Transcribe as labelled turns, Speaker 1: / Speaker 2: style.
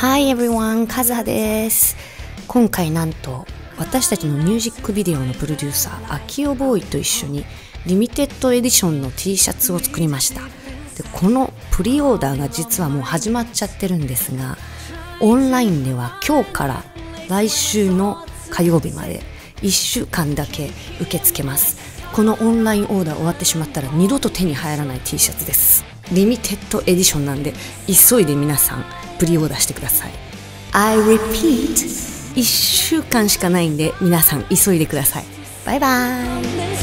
Speaker 1: Hi everyone, カズハです。今回なんと私たちのミュージックビデオのプロデューサー、アキオボーイと一緒にリミテッドエディションの T シャツを作りました。でこのプリオーダーが実はもう始まっちゃってるんですが、オンラインでは今日から来週の火曜日まで1週間だけ受け付けます。このオンラインオーダー終わってしまったら二度と手に入らない T シャツです。リミテッドエディションなんで急いで皆さんプリオーダーしてください。I repeat 1週間しかないんで皆さん急いでください。バイバイ